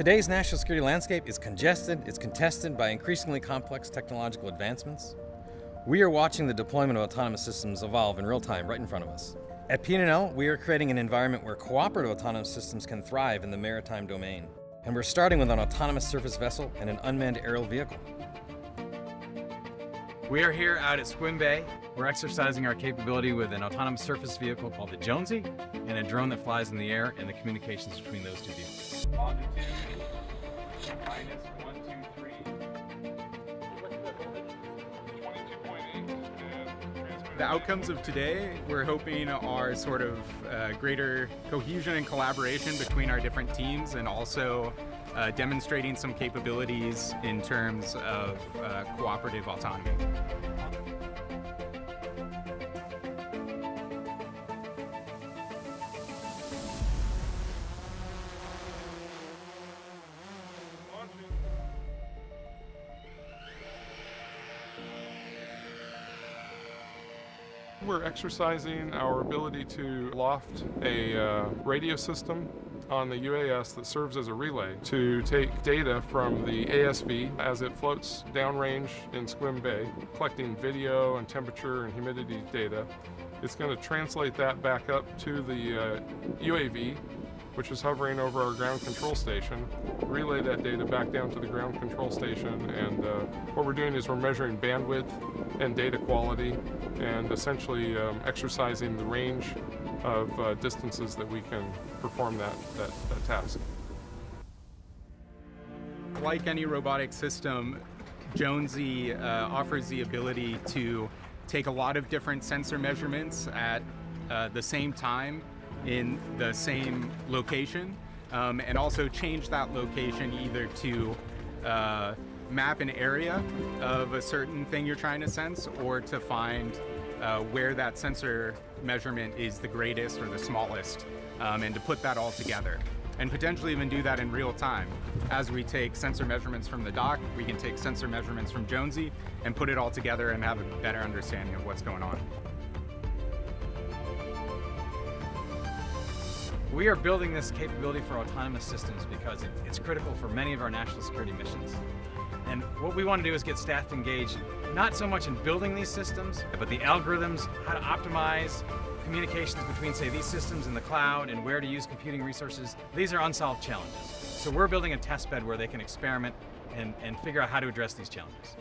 Today's national security landscape is congested, it's contested by increasingly complex technological advancements. We are watching the deployment of autonomous systems evolve in real time right in front of us. At PNNL, we are creating an environment where cooperative autonomous systems can thrive in the maritime domain. And we're starting with an autonomous surface vessel and an unmanned aerial vehicle. We are here out at Sequim Bay. We're exercising our capability with an autonomous surface vehicle called the Jonesy and a drone that flies in the air and the communications between those two vehicles. Minus. The outcomes of today, we're hoping are sort of uh, greater cohesion and collaboration between our different teams and also uh, demonstrating some capabilities in terms of uh, cooperative autonomy. We're exercising our ability to loft a uh, radio system on the UAS that serves as a relay to take data from the ASV as it floats downrange in Sequim Bay, collecting video and temperature and humidity data. It's going to translate that back up to the uh, UAV which is hovering over our ground control station, relay that data back down to the ground control station. And uh, what we're doing is we're measuring bandwidth and data quality and essentially um, exercising the range of uh, distances that we can perform that, that, that task. Like any robotic system, Jonesy uh, offers the ability to take a lot of different sensor measurements at uh, the same time in the same location um, and also change that location either to uh, map an area of a certain thing you're trying to sense or to find uh, where that sensor measurement is the greatest or the smallest um, and to put that all together and potentially even do that in real time. As we take sensor measurements from the dock, we can take sensor measurements from Jonesy and put it all together and have a better understanding of what's going on. We are building this capability for autonomous systems because it, it's critical for many of our national security missions. And what we want to do is get staff engaged, not so much in building these systems, but the algorithms, how to optimize communications between, say, these systems in the cloud and where to use computing resources. These are unsolved challenges. So we're building a test bed where they can experiment and, and figure out how to address these challenges.